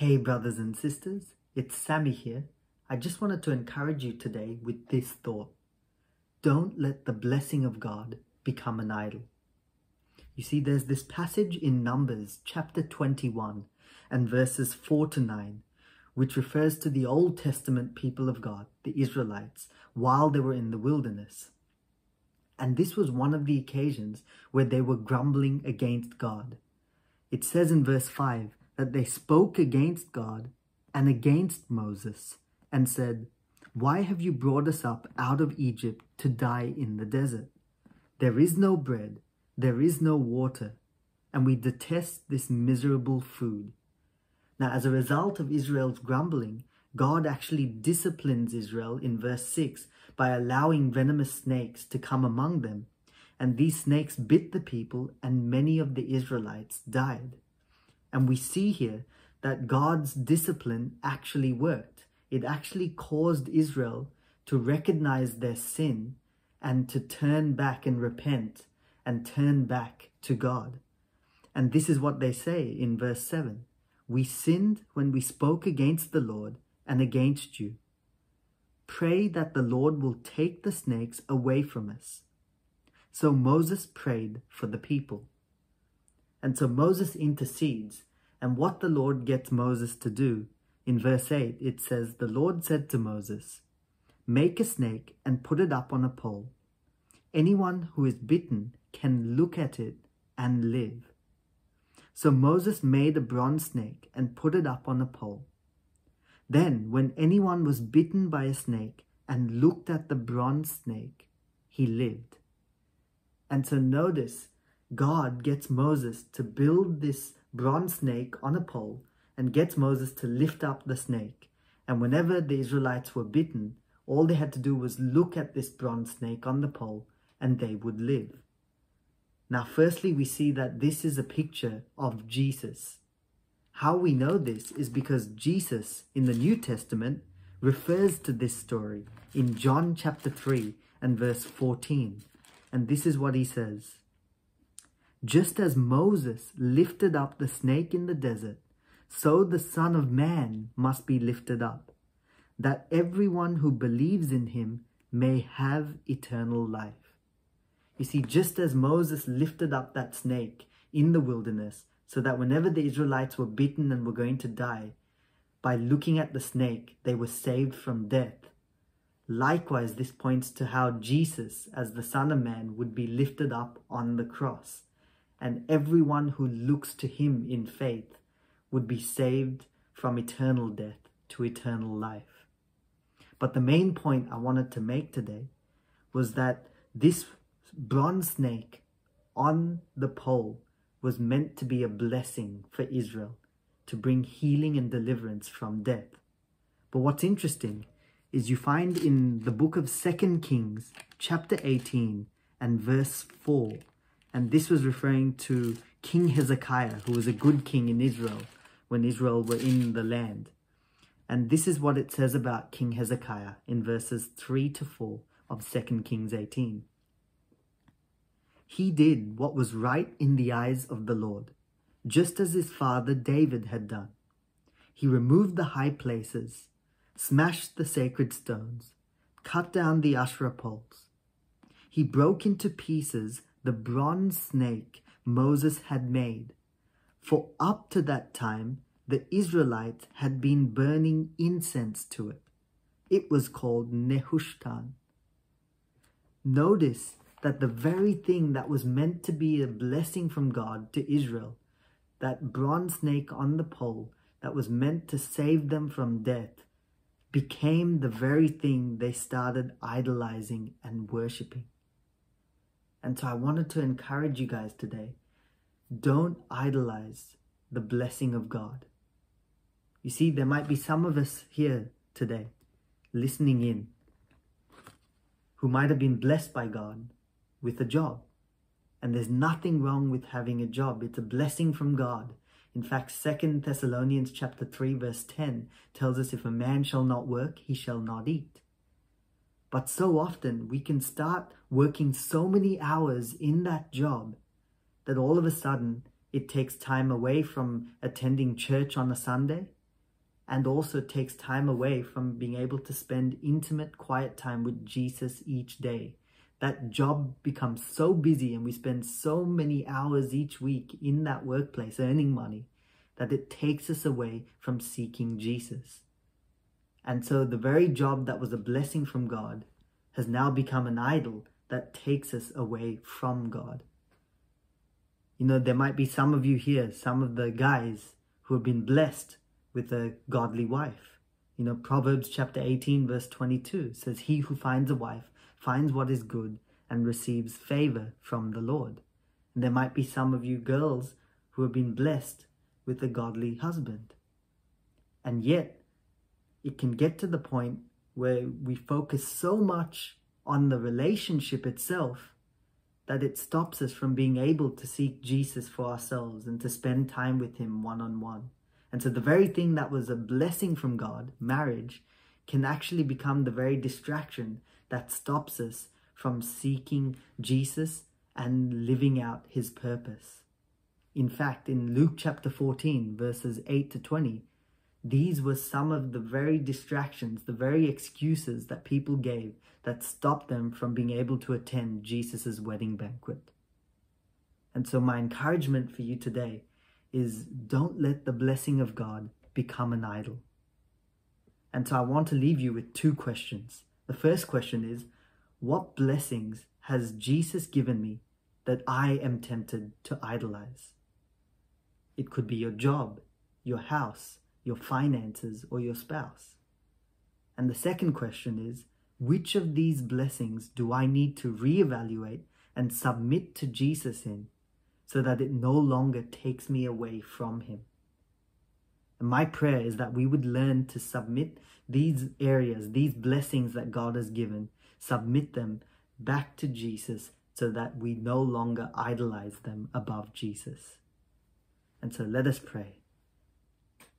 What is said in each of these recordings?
Hey, brothers and sisters, it's Sammy here. I just wanted to encourage you today with this thought. Don't let the blessing of God become an idol. You see, there's this passage in Numbers chapter 21 and verses 4 to 9, which refers to the Old Testament people of God, the Israelites, while they were in the wilderness. And this was one of the occasions where they were grumbling against God. It says in verse 5 that they spoke against God and against Moses and said, Why have you brought us up out of Egypt to die in the desert? There is no bread, there is no water, and we detest this miserable food. Now, as a result of Israel's grumbling, God actually disciplines Israel in verse 6 by allowing venomous snakes to come among them. And these snakes bit the people, and many of the Israelites died. And we see here that God's discipline actually worked. It actually caused Israel to recognize their sin and to turn back and repent and turn back to God. And this is what they say in verse 7 We sinned when we spoke against the Lord and against you. Pray that the Lord will take the snakes away from us. So Moses prayed for the people. And so Moses intercedes. And what the Lord gets Moses to do, in verse 8, it says, The Lord said to Moses, Make a snake and put it up on a pole. Anyone who is bitten can look at it and live. So Moses made a bronze snake and put it up on a pole. Then, when anyone was bitten by a snake and looked at the bronze snake, he lived. And so notice, God gets Moses to build this bronze snake on a pole and gets Moses to lift up the snake. And whenever the Israelites were bitten, all they had to do was look at this bronze snake on the pole and they would live. Now, firstly, we see that this is a picture of Jesus. How we know this is because Jesus in the New Testament refers to this story in John chapter 3 and verse 14. And this is what he says Just as Moses lifted up the snake in the desert, so the Son of Man must be lifted up, that everyone who believes in him may have eternal life. You see, just as Moses lifted up that snake in the wilderness, so that whenever the Israelites were bitten and were going to die, by looking at the snake, they were saved from death. Likewise, this points to how Jesus, as the Son of Man, would be lifted up on the cross, and everyone who looks to him in faith would be saved from eternal death to eternal life. But the main point I wanted to make today was that this bronze snake on the pole was meant to be a blessing for Israel, to bring healing and deliverance from death. But what's interesting is you find in the book of Second Kings, chapter 18 and verse 4, and this was referring to King Hezekiah, who was a good king in Israel when Israel were in the land. And this is what it says about King Hezekiah in verses 3 to 4 of Second Kings 18. He did what was right in the eyes of the Lord, just as his father David had done. He removed the high places, smashed the sacred stones, cut down the Asherah poles. He broke into pieces the bronze snake Moses had made, for up to that time the Israelites had been burning incense to it. It was called Nehushtan. Notice that the very thing that was meant to be a blessing from God to Israel, that bronze snake on the pole that was meant to save them from death, became the very thing they started idolizing and worshiping. And so I wanted to encourage you guys today don't idolize the blessing of God. You see, there might be some of us here today listening in who might have been blessed by God with a job. And there's nothing wrong with having a job. It's a blessing from God. In fact, Second Thessalonians chapter 3 verse 10 tells us if a man shall not work, he shall not eat. But so often we can start working so many hours in that job that all of a sudden it takes time away from attending church on a Sunday and also takes time away from being able to spend intimate, quiet time with Jesus each day. That job becomes so busy and we spend so many hours each week in that workplace earning money that it takes us away from seeking Jesus. And so the very job that was a blessing from God has now become an idol that takes us away from God. You know, there might be some of you here, some of the guys who have been blessed with a godly wife. You know, Proverbs chapter 18, verse 22 says, He who finds a wife finds what is good and receives favor from the Lord. And there might be some of you girls who have been blessed with a godly husband. And yet, it can get to the point where we focus so much on the relationship itself that it stops us from being able to seek Jesus for ourselves and to spend time with Him one on one. And so, the very thing that was a blessing from God, marriage, can actually become the very distraction that stops us from seeking Jesus and living out His purpose. In fact, in Luke chapter 14, verses 8 to 20, these were some of the very distractions, the very excuses that people gave that stopped them from being able to attend Jesus' wedding banquet. And so, my encouragement for you today is don't let the blessing of God become an idol. And so, I want to leave you with two questions. The first question is What blessings has Jesus given me that I am tempted to idolize? It could be your job, your house, your finances, or your spouse. And the second question is which of these blessings do I need to reevaluate and submit to Jesus in so that it no longer takes me away from Him? And my prayer is that we would learn to submit these areas, these blessings that God has given, submit them back to Jesus so that we no longer idolize them above Jesus. And so let us pray.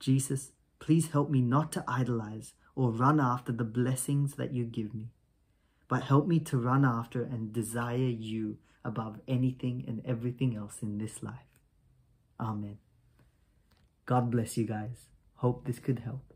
Jesus, please help me not to idolize or run after the blessings that you give me, but help me to run after and desire you above anything and everything else in this life. Amen. God bless you guys. Hope this could help.